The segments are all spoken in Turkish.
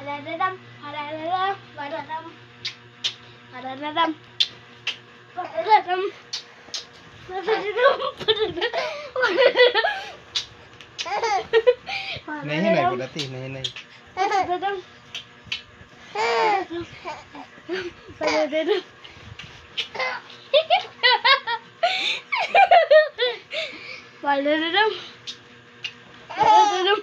Hararadam, hararadam, hararadam. Hararadam. Hararadam. नहीं नहीं बुलाती नहीं नहीं Baldırırım. Baldırırım.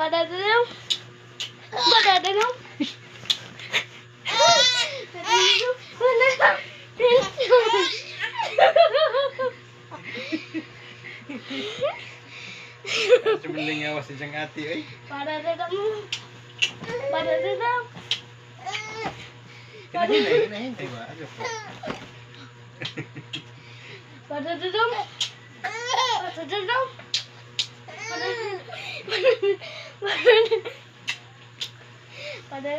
Badadadam. Cemilingnya awas jeng ati, oi. Pada tetap. Hmm. Para tetap. Kenapa ini? Pada ente, Pak. Para tetap. Para Pada Para